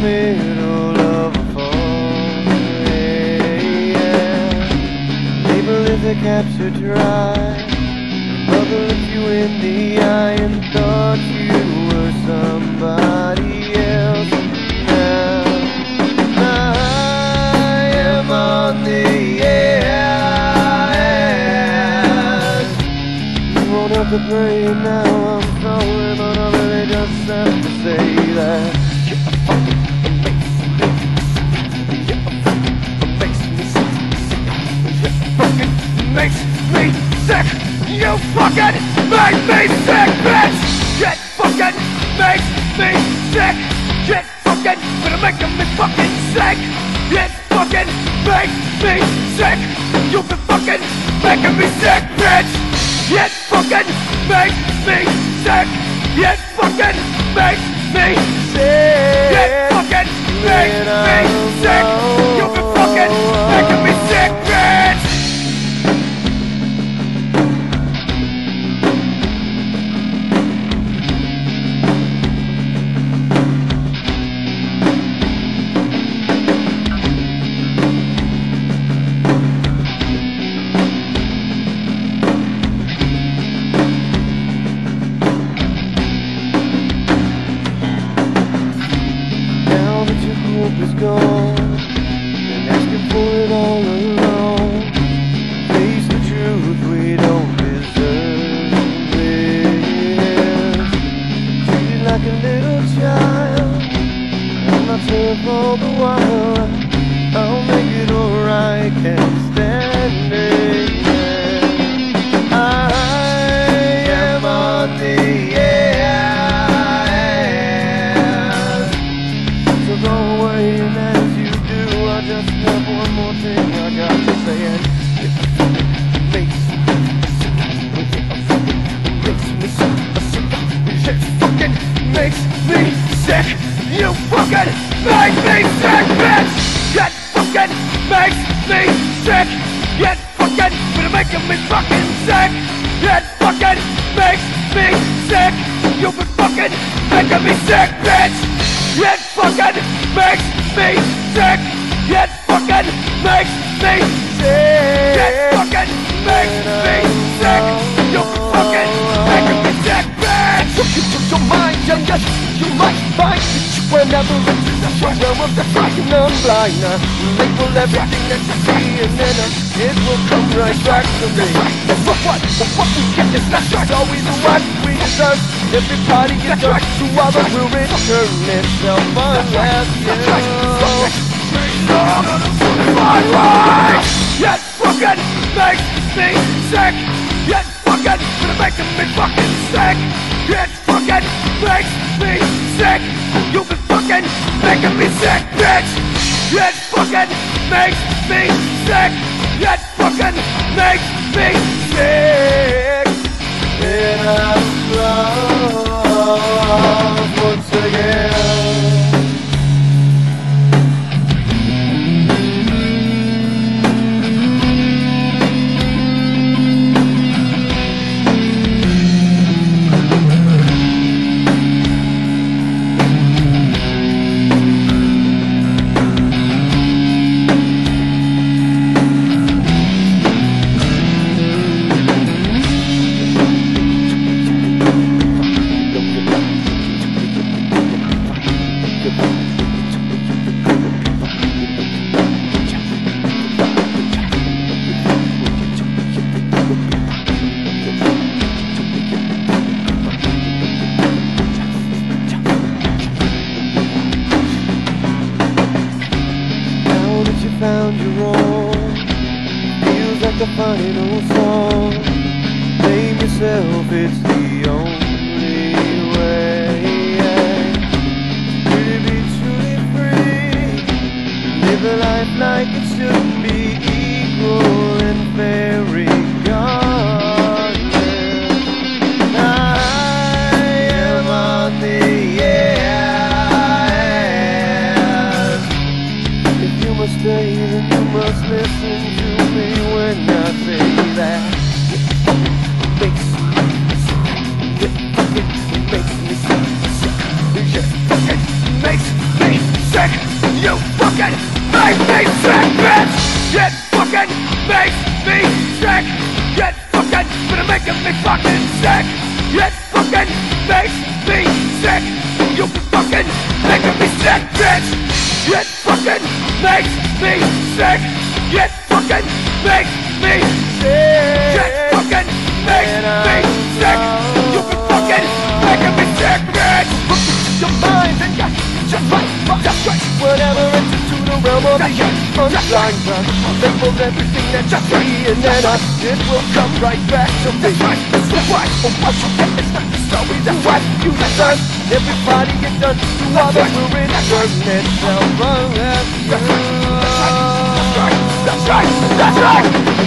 middle of a fall. Yeah. Label is a captured dry. Mother looked you in the eye and thought you were somebody else. Now, I am on the edge. You won't have to pray now. I'm sorry, me sick, bitch. Shit fucking makes me sick. Shit fucking gonna make me fucking sick. It fucking makes me sick. You've been fucking making me sick, bitch. It fucking makes me sick. It fucking makes me sick. It fucking makes me sick. You've been fucking making me sick, bitch. It fucking makes me of the blind now Label everything that you see and then uh, it will come right back to me But what, what, but what we get is not right. Always the what we deserve Everybody gets up to our will return itself unless you My life! It fucking makes me sick! It fucking gonna make me fucking sick! It fucking makes me sick! Fucking making me sick, bitch! It fucking makes me sick! It fucking makes me sick! And I'm lost once again feels like to me when I say that. Makes makes me sick, sick. You fucking makes me sick. You fucking make me sick, bitch. It fucking makes me sick. It fucking gonna making me fucking sick. It fucking makes me sick. You fucking making me sick, bitch. It fucking makes me sick. It fucking makes me sick. It fucking makes me sick. You've been fucking making me sick, bitch. Your mind and got your mind, that's right. Whatever enters to the realm of the punchline ground. Label everything that you see and then uh, it will come right back to me. That's right, that's right. Oh, what you get is not the story that's what you learn. Everybody get done to all the will return itself. That's right, that's right, that's right.